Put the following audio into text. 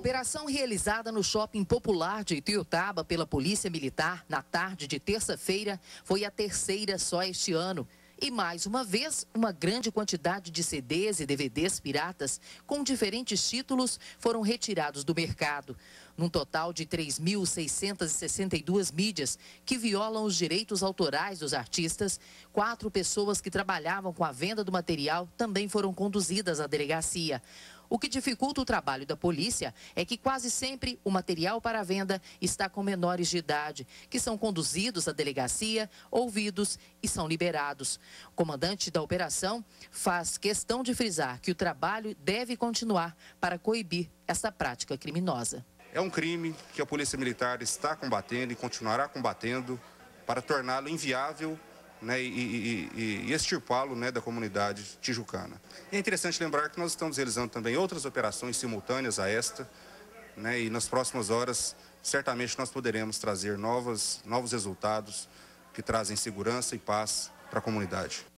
Operação realizada no Shopping Popular de Ituiutaba pela Polícia Militar na tarde de terça-feira foi a terceira só este ano. E mais uma vez, uma grande quantidade de CDs e DVDs piratas com diferentes títulos foram retirados do mercado. Num total de 3.662 mídias que violam os direitos autorais dos artistas, quatro pessoas que trabalhavam com a venda do material também foram conduzidas à delegacia. O que dificulta o trabalho da polícia é que quase sempre o material para venda está com menores de idade, que são conduzidos à delegacia, ouvidos e são liberados. O comandante da operação faz questão de frisar que o trabalho deve continuar para coibir essa prática criminosa. É um crime que a Polícia Militar está combatendo e continuará combatendo para torná-lo inviável né, e, e, e extirpá-lo né, da comunidade tijucana. E é interessante lembrar que nós estamos realizando também outras operações simultâneas a esta, né, e nas próximas horas, certamente nós poderemos trazer novas, novos resultados que trazem segurança e paz para a comunidade.